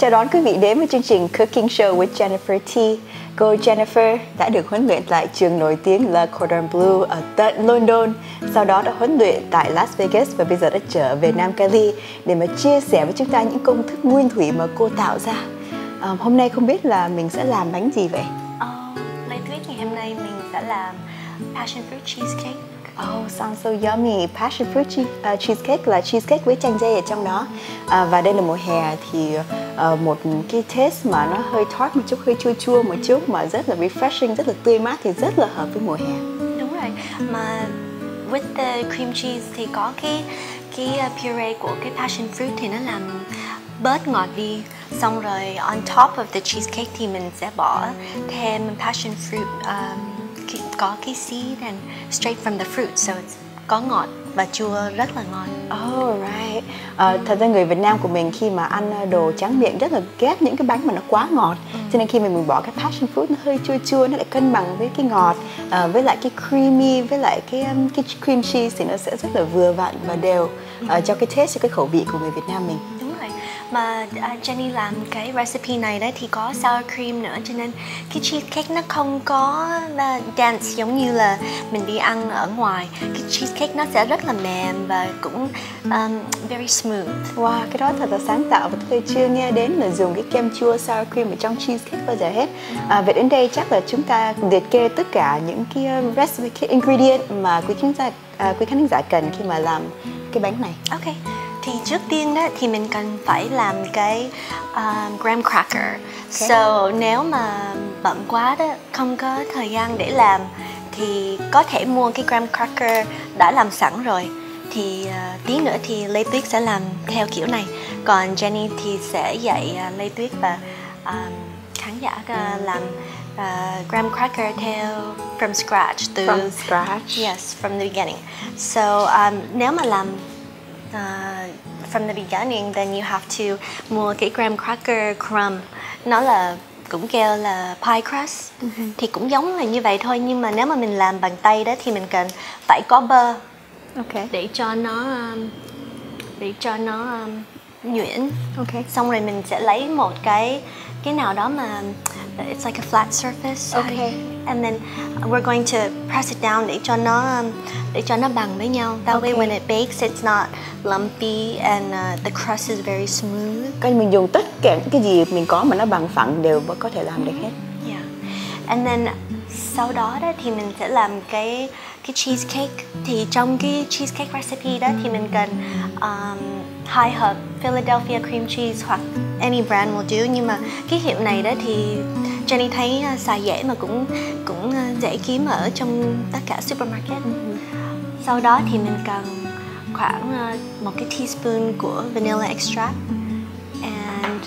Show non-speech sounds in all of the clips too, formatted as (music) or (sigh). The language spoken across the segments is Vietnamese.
Chào đón quý vị đến với chương trình Cooking Show with Jennifer T. Cô Jennifer đã được huấn luyện tại trường nổi tiếng Le Cordon Bleu ở tận London. Sau đó đã huấn luyện tại Las Vegas và bây giờ đã trở về Nam Cali để mà chia sẻ với chúng ta những công thức nguyên thủy mà cô tạo ra. À, hôm nay không biết là mình sẽ làm bánh gì vậy? Oh, Lê Tuyết ngày hôm nay mình sẽ làm passion fruit cheesecake. Oh, sounds so yummy. Passion fruit che- uh, à, cheesecake là cheesecake với chanh dây ở trong đó. À, và đây là mùa hè thì uh, một cái taste mà nó hơi tart một chút, hơi chua chua một chút mà rất là refreshing, rất là tươi mát thì rất là hợp với mùa hè. Đúng rồi. Mà with the cream cheese thì có cái cái ờ, puree của cái passion fruit thì nó làm bớt ngọt đi. Xong rồi on top of the cheesecake thì mình sẽ bỏ thêm passion fruit um, có cái seed and straight from the fruit so it's có ngọt và chua rất là ngon. Oh right. Ờ, thật ra người Việt Nam của mình khi mà ăn đồ tráng miệng rất là ghét những cái bánh mà nó quá ngọt. Cho nên khi mình bỏ cái passion fruit nó hơi chua chua nó lại cân bằng với cái ngọt ờ, với lại cái creamy với lại cái cái cream cheese thì nó sẽ rất là vừa vặn và đều ờ, cho cái taste cho cái khẩu vị của người Việt Nam mình. Mà à, Jenny làm cái recipe này đấy thì có sour cream nữa cho nên cái cheesecake nó không có dense giống như là mình đi ăn ở ngoài. Cái cheesecake nó sẽ rất là mềm và cũng um, very smooth. Wow, cái đó thật là sáng tạo và tôi chưa nghe đến là dùng cái kem chua sour cream ở trong cheesecake bao giờ hết. À, vậy đến đây chắc là chúng ta liệt kê tất cả những cái uh, recipe, cái ingredient mà quý khán giả à, quý khán giả cần khi mà làm cái bánh này. Ok. Thì trước tiên đó thì mình cần phải làm cái um, graham cracker. So nếu mà bận quá đó không có thời gian để làm thì có thể mua cái graham cracker đã làm sẵn rồi. Thì uh, tí nữa thì Lê Tuyết sẽ làm theo kiểu này. Còn Jenny thì sẽ dạy uh, Lê Tuyết và um, khán giả uh, làm uh, graham cracker theo from scratch từ From scratch. Yes, from the beginning. So um, nếu mà làm uh, from the beginning, then you have to mua cái graham cracker crumb. Nó là cũng kêu là pie crust. Thì cũng giống là như vậy thôi nhưng mà nếu mà mình làm bằng tay đó thì mình cần phải có bơ Ok. để cho nó um, để cho nó um, nhuyễn. Ok. Xong rồi mình sẽ lấy một cái cái nào đó mà it's like a flat surface. Okay. And then we're going to press it down để cho nó um, để cho nó bằng với nhau. That way Okay. when it bakes it's not lumpy and uh, the crust is very smooth. Coi mình dùng tất cả cái gì mình có mà nó bằng phẳng đều có thể làm được hết. Yeah. And then sau đó đó thì mình sẽ làm cái cái cheesecake thì trong cái cheesecake recipe đó thì mình cần um, hai hộp Philadelphia cream cheese hoặc any brand will do nhưng mà cái hiệu này đó thì Jenny thấy uh, xài dễ mà cũng cũng uh, dễ kiếm ở trong tất cả supermarket. Sau đó thì mình cần khoảng uh, một cái teaspoon của vanilla extract and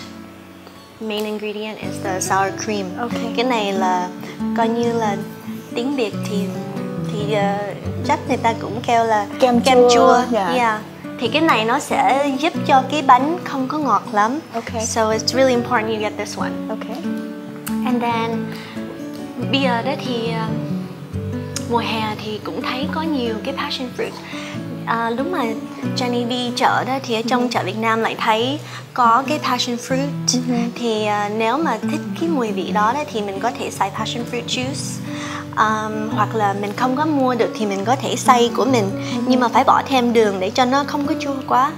main ingredient is the sour cream. Okay. Cái này là coi như là tiếng Việt thì thì ờ, chắc người ta cũng kêu là Kem kem chua, chua. dạ. Yeah. Thì cái này nó sẽ giúp cho cái bánh không có ngọt lắm. Okay. So it's really important you get this one. Ok. And then bây giờ đó thì um, mùa hè thì cũng thấy có nhiều cái passion fruit. À, lúc mà Jenny đi chợ đó thì ở trong chợ Việt Nam lại thấy có cái passion fruit. Thì à, nếu mà thích cái mùi vị đó, đó thì mình có thể xài passion fruit juice. Um, hoặc là mình không có mua được thì mình có thể xay của mình. Nhưng mà phải bỏ thêm đường để cho nó không có chua quá.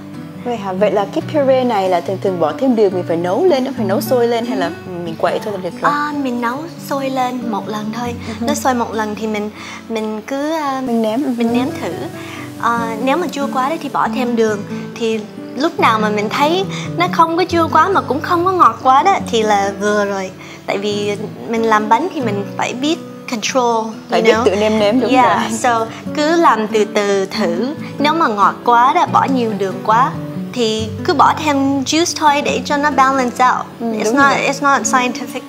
Vậy hả? Vậy là cái puree này là thường thường bỏ thêm đường mình phải nấu lên, nó phải nấu sôi lên hay là mình quậy thôi là được rồi? À, mình nấu sôi lên một lần thôi. Nó sôi một lần thì mình mình cứ à, Mình nếm. mình nếm thử. À, nếu mà chua quá đấy thì bỏ thêm đường. Thì lúc nào mà mình thấy nó không có chua quá mà cũng không có ngọt quá đó thì là vừa rồi. Tại vì mình làm bánh thì mình phải biết control, Phải biết know? tự nêm nếm đúng yeah, rồi. so cứ làm từ từ thử. Nếu mà ngọt quá đó, bỏ nhiều đường quá thì cứ bỏ thêm juice thôi để cho nó balance out. it's đúng not rồi. it's not scientific.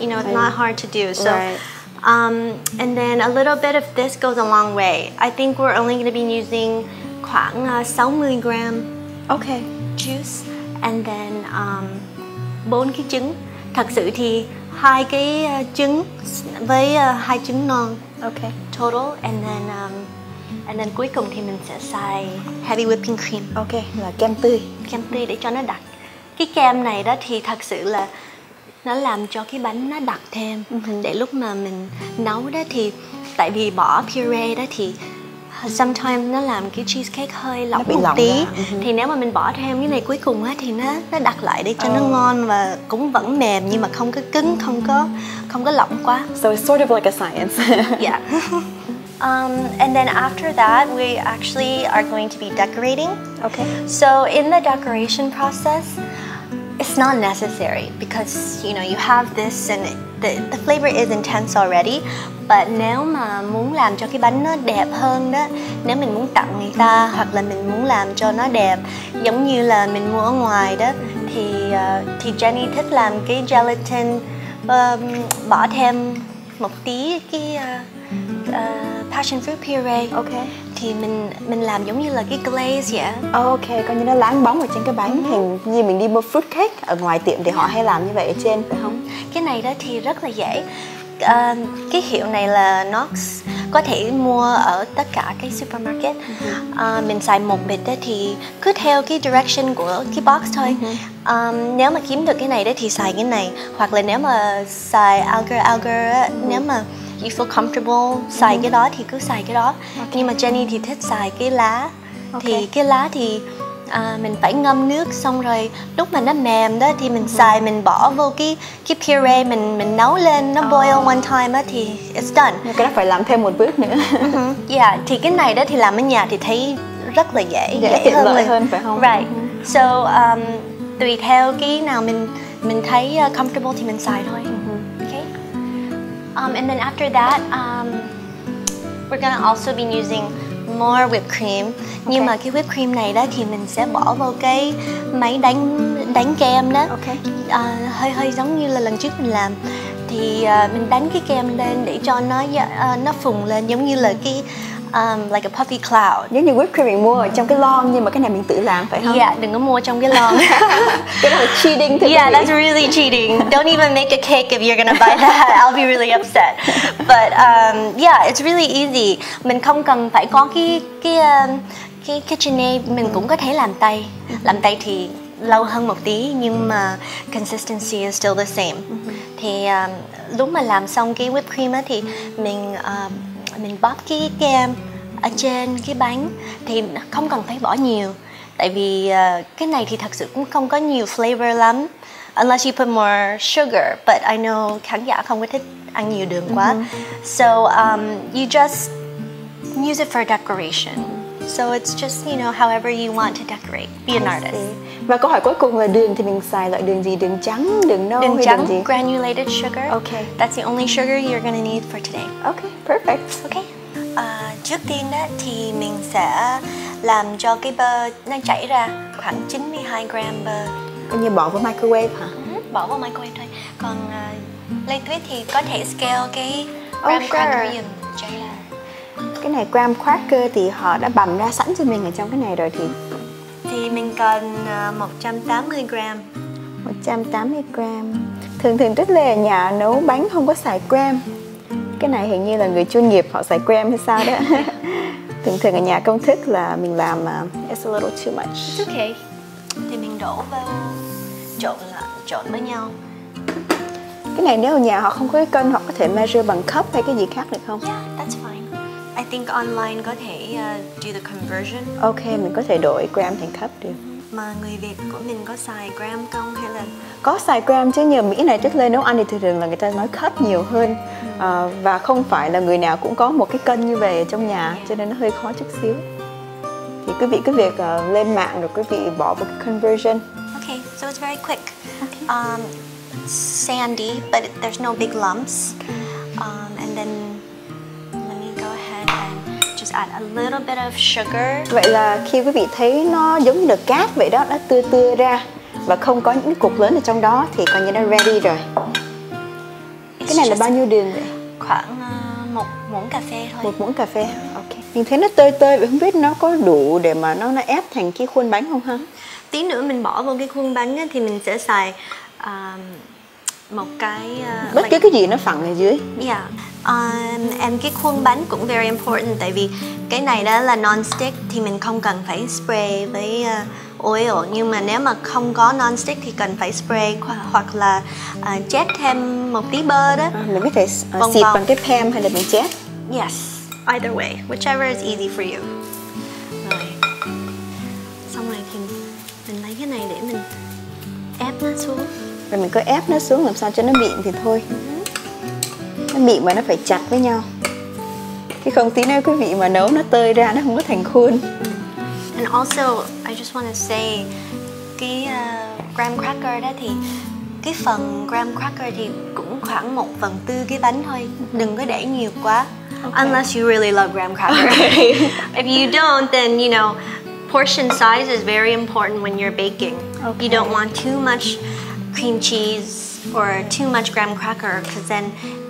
You know, it's not hard to do. So, Right. um, and then a little bit of this goes a long way. I think we're only going to be using khoảng uh, 60 gram Ok. juice and then um, bốn cái trứng. Thật sự thì hai cái uh, trứng với uh, hai trứng non Ok. total and then um, and then cuối cùng thì mình sẽ xài heavy whipping cream Ok, là kem tươi. kem tươi để cho nó đặc cái kem này đó thì thật sự là nó làm cho cái bánh nó đặc thêm Ừ để lúc mà mình nấu đó thì tại vì bỏ puree đó thì sometimes nó làm cái cheesecake hơi lỏng bị một lỏng tí ra. Ừ thì nếu mà mình bỏ thêm cái này cuối cùng á thì nó nó đặt lại để cho nó Ờ. ngon và cũng vẫn mềm nhưng mà không có cứng không có không có lỏng quá So it's sort of like a science. (laughs) yeah (laughs) um, and then after that we actually are going to be decorating okay. So in the decoration process, it's not necessary because you know you have this and the, the flavor is intense already. But nếu mà muốn làm cho cái bánh nó đẹp hơn đó, nếu mình muốn tặng người ta hoặc là mình muốn làm cho nó đẹp giống như là mình mua ở ngoài đó thì uh, thì Jenny thích làm cái gelatin um, bỏ thêm một tí cái uh, uh, passion fruit puree. Okay. thì mình mình làm giống như là cái glaze vậy Ok, coi như nó láng bóng ở trên cái bánh. Hình như mình đi mua fruit cake ở ngoài tiệm thì họ hay làm như vậy ở trên. Phải không? cái này đó thì rất là dễ. À, cái hiệu này là Knox có thể mua ở tất cả cái supermarket. À, mình xài một bịch đó thì cứ theo cái direction của cái box thôi. À, nếu mà kiếm được cái này đó thì xài cái này. Hoặc là nếu mà xài agar agar á, nếu mà you feel comfortable xài cái đó thì cứ xài cái đó nhưng mà Jenny thì thích xài cái lá thì Ok. cái lá thì à, mình phải ngâm nước xong rồi lúc mà nó mềm đó thì mình xài mình bỏ vô cái cái puree mình mình nấu lên nó boil one time á thì it's done Nhưng cái đó phải làm thêm một bước nữa. Mhm. yeah thì cái này đó thì làm ở nhà thì thấy rất là dễ Dễ tiện lợi rồi. hơn, phải không? right Mhm. so um, tùy theo cái nào mình mình thấy uh, comfortable thì mình xài thôi okay um, and then after that um, we're gonna also be using more whipped cream nhưng Okay. mà cái whipped cream này đó thì mình sẽ bỏ vào cái máy đánh đánh kem đó Ok. à, hơi hơi giống như là lần trước mình làm thì à, mình đánh cái kem lên để cho nó à, nó phùng lên giống như là cái um, like a puffy cloud Giống như whipped cream mình mua ở trong cái lon nhưng mà cái này mình tự làm phải không? Yeah, đừng có mua trong cái lon. (laughs) Cái đó là cheating quý yeah, that's really cheating. Don't even make a cake if you're gonna buy that. (laughs) I'll be really upset. But um, yeah, it's really easy. Mình không cần phải có cái cái um, cái KitchenAid, mình cũng có thể làm tay. Làm tay thì lâu hơn một tí nhưng mà consistency is still the same. Thì um, lúc mà làm xong cái whipped cream á thì mình um, mình bóp cái kem ở trên cái bánh thì không cần phải bỏ nhiều. Tại vì cái này thì thật sự cũng không có nhiều flavor lắm. Unless you put more sugar but I know khán giả không có thích ăn nhiều đường quá. So um, you just use it for decoration. So it's just you know however you want to decorate. Be an artist Và câu hỏi cuối cùng là đường thì mình xài loại đường gì? Đường trắng, đường nâu đường hay trắng đường gì? granulated sugar Okay. that's the only sugar you're gonna need for today Ok, perfect. Ok. À, trước tiên đó thì mình sẽ làm cho cái bơ nó chảy ra khoảng 92 gram bơ. Coi như bỏ vào microwave hả? Ừ, Bỏ vào microwave thôi. Còn uh, Lê Tuyết thì có thể scale cái Oh, gram sure. cracker giùm Jayla. Cái này graham cracker thì họ đã bằm ra sẵn cho mình ở trong cái này rồi thì Thì mình cần uh, 180 gram. 180 gram Thường thường Lê ở nhà nấu bánh không có xài gram Cái này hình như là người chuyên nghiệp họ xài gram hay sao đó (laughs) Thường thường ở nhà công thức là mình làm uh, It's a little too much It's okay. Thì mình đổ vào trộn lại, trộn với nhau. Cái này nếu ở nhà họ không có cái cân Họ có thể measure bằng cup hay cái gì khác được không? Yeah, that's fine. Think online có thể uh, do the conversion. Ok, mình có thể đổi gram thành cup được Mà người Việt của mình có xài gram không hay là? Có xài gram chứ nhiều Mỹ này Tuyết Lê nấu ăn thì thường là người ta nói cup nhiều hơn. Ờ, Và không phải là người nào cũng có một cái cân như vậy ở trong nhà Cho nên nó hơi khó chút xíu. Thì quý vị cứ việc ờ, lên mạng rồi quý vị bỏ vào cái conversion. Okay, so it's very quick. Um, sandy, but there's no big lumps. Um, and then just add a little bit of sugar. Vậy là khi quý vị thấy nó giống như là cát vậy đó, nó tưa tưa ra và không có những cục lớn ở trong đó thì coi như nó ready rồi. It's Cái này là bao nhiêu đường vậy? Khoảng uh, một muỗng cà phê thôi. Một muỗng cà phê. Ok. Mình thấy nó tơi tơi vậy không biết nó có đủ để mà nó nó ép thành cái khuôn bánh không ha? Tí nữa mình bỏ vào cái khuôn bánh á, thì mình sẽ xài um, một cái uh, Bất like- cứ cái gì nó phẳng ở dưới. Yeah. Um, and cái khuôn bánh cũng very important tại vì cái này đó là non-stick thì mình không cần phải spray với uh, oil. Nhưng mà nếu mà không có non-stick thì cần phải spray hoặc là uh, chét thêm một tí bơ đó. À, mình có thể uh, Vòng xịt vòng. bằng cái pem hay là mình chét yes. Either way whichever is easy for you. Rồi. Xong rồi thì mình lấy cái này để mình ép nó xuống rồi mình cứ ép nó xuống làm sao cho nó mịn thì thôi. Nó mịn mà nó phải chặt với nhau. Cái không tí nữa quý vị mà nấu nó tơi ra nó không có thành khuôn. And also, I just want to say cái uh, graham cracker đó thì cái phần graham cracker thì cũng khoảng một phần tư cái bánh thôi. Đừng có để nhiều quá. Unless you really love graham cracker. (laughs) If you don't then you know portion size is very important when you're baking. Okay. you don't want too much cream cheese or too much graham cracker because then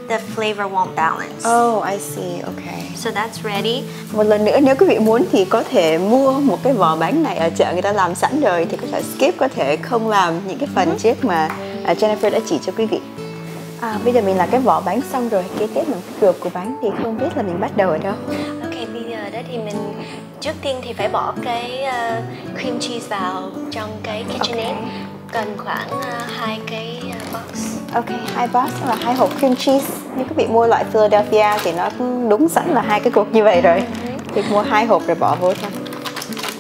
the flavor won't balance. Oh I see. Okay. So that's ready. Một lần nữa nếu quý vị muốn thì có thể mua một cái vỏ bánh này ở chợ người ta làm sẵn rồi thì có thể skip có thể không làm những cái phần trước mà à, Jennifer đã chỉ cho quý vị. À, bây giờ mình làm cái vỏ bánh xong rồi kế tiếp là cái ruột của bánh thì không biết là mình bắt đầu ở đâu. Ok, bây giờ đó thì mình trước tiên thì phải bỏ cái uh, cream cheese vào trong cái KitchenAid. Ok. Cần khoảng uh, hai cái uh, box. ok hai box là hai hộp cream cheese nếu quý vị mua loại Philadelphia thì nó cũng đúng sẵn là hai cái cục như vậy rồi thì mua hai hộp rồi bỏ vô thôi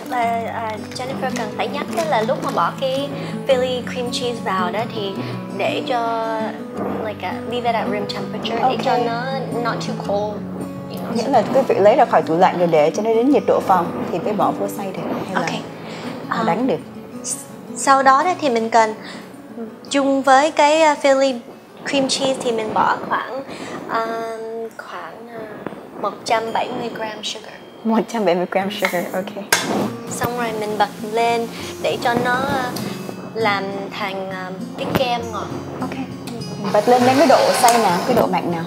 Và uh, Jennifer cần phải nhắc đó là lúc mà bỏ cái Philly cream cheese vào đó thì để cho like uh, leave it at room temperature để Ok. cho nó not too cold. You know. nghĩa là quý vị lấy ra khỏi tủ lạnh rồi để cho nó đến nhiệt độ phòng thì mới bỏ vô xay được hay là Ok. à, À, đánh được Sau đó thì mình cần chung với cái uh, Philly cream cheese thì mình bỏ khoảng um, khoảng uh, 170 gram sugar. 170 gram sugar ok Xong rồi mình bật lên để cho nó làm thành cái kem ngọt. ok bật lên đến cái độ xay nào cái độ mạnh nào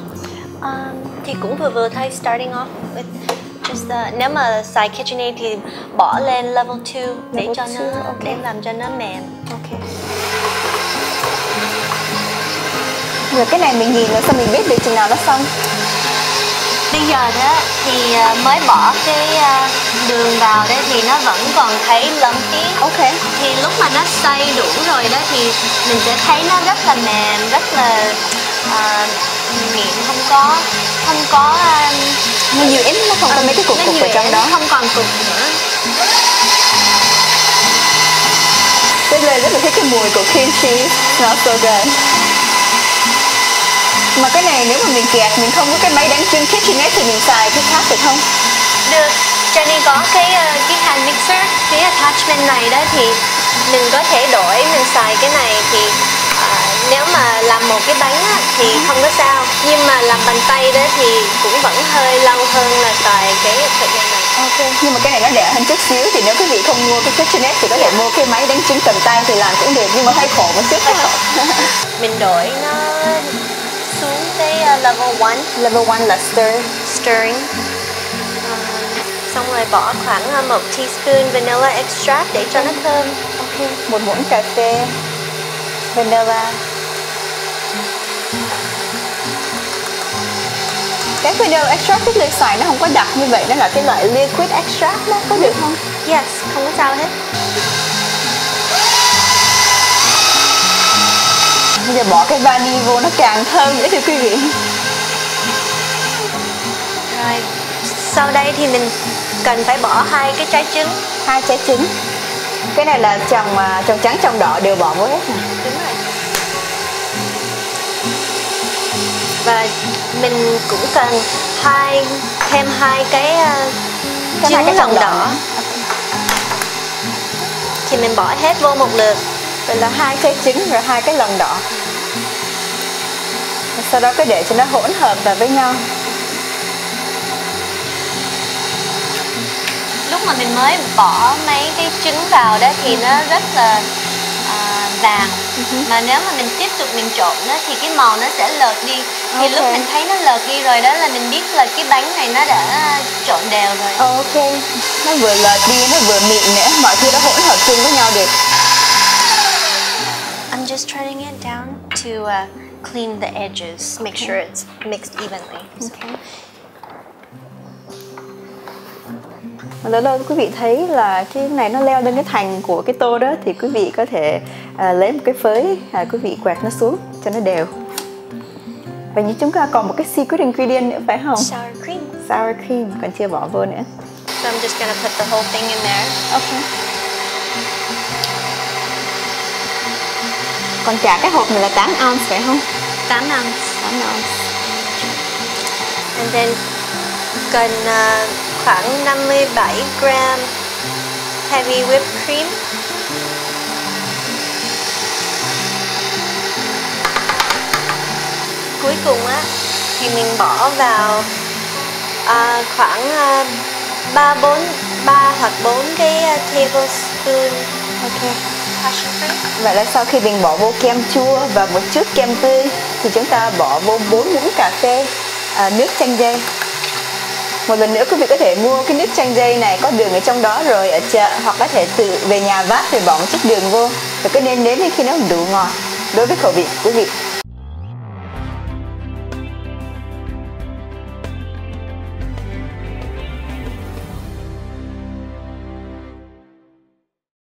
Um, thì cũng vừa vừa thôi starting off with just uh, nếu mà xài KitchenAid thì bỏ lên level 2 để Level cho two, nó ok. để làm cho nó mềm. ok rồi cái này mình nhìn là sao mình biết được chừng nào nó xong Bây giờ đó thì à, mới bỏ cái à, đường vào đấy thì nó vẫn còn thấy lấm tí. ok Thì lúc mà nó xay đủ rồi đó thì mình sẽ thấy nó rất là mềm, rất là à, mịn, không có không có à, nó nhuyễn nó không có mấy cái cục cục ở trong đó không còn cục nữa. Bây giờ rất là thích cái mùi của cream cheese Smells so good Mà cái này nếu mà mình kẹt mình không có cái máy đánh trứng KitchenAid thì mình xài cái khác được không? Được, Jenny có cái à, cái hand mixer, cái attachment này đó thì mình có thể đổi mình xài cái này thì nếu mà làm một cái bánh á, thì không có sao. Nhưng mà làm bằng tay đó thì cũng vẫn hơi lâu hơn là xài cái equipment này. Ok Nhưng mà cái này nó rẻ hơn chút xíu Thì nếu quý vị không mua cái KitchenAid thì có thể mua cái máy đánh trứng cầm tay thì làm cũng được Nhưng mà hơi khổ một chút. Hơi (laughs) khổ. mình đổi nó xuống cái à, level 1 Level 1 là stir stirring. À, xong rồi bỏ khoảng à, một teaspoon vanilla extract để cho nó thơm. Ok Một muỗng cà phê Vanilla Cái vanilla extract cái ly xài nó không có đặc như vậy Nó là cái loại liquid extract đó Có được không? yes không có sao hết Bây giờ bỏ cái vani vô nó càng thơm nữa thưa quý vị Rồi, sau đây thì mình cần phải bỏ hai cái trái trứng. Hai trái trứng Cái này là trồng à, trồng trắng trồng đỏ đều bỏ vô hết nè Và mình cũng cần hai thêm hai cái uh, Cái hai trứng cái lòng đỏ. đỏ. Thì mình bỏ hết vô một lượt. Vậy là hai trái trứng rồi hai cái lòng đỏ Sau đó cứ để cho nó hỗn hợp vào với nhau Lúc mà mình mới bỏ mấy cái trứng vào đó thì nó rất là vàng. Mà nếu mà mình tiếp tục mình trộn đó thì cái màu nó sẽ lợt đi. Thì lúc Ok. mình thấy nó lợt đi rồi đó là mình biết là cái bánh này nó đã trộn đều rồi. Ok Nó vừa lợt đi, nó vừa mịn nữa Mọi thứ nó hỗn hợp chung với nhau được I'm just turning it down to uh, clean the edges, make sure it's mixed evenly. Ok lâu lâu quý vị thấy là cái này nó leo lên cái thành của cái tô đó thì quý vị có thể à, lấy một cái phới à, quý vị quẹt nó xuống cho nó đều và như chúng ta còn một cái secret ingredient nữa phải không Sour cream. sour cream còn chưa bỏ vô nữa So I'm just gonna put the whole thing in there. ok còn cả cái hộp này là 8 ounce phải không 8 ounce. 8 ounce And then cần à, khoảng 57 gram heavy whipped cream. Cuối cùng á thì mình bỏ vào à, khoảng à, 3 4 3 hoặc 4 cái à, tablespoon ok. Vậy là sau khi mình bỏ vô kem chua và một chút kem tươi thì chúng ta bỏ vô 4 muỗng cà phê à, nước chanh dây. Một lần nữa quý vị có thể mua cái nước chanh dây này có đường ở trong đó rồi ở chợ hoặc có thể tự về nhà vắt rồi bỏ một chút đường vô. Và cứ nêm nếm đến khi nó đủ ngọt đối với khẩu vị của quý vị.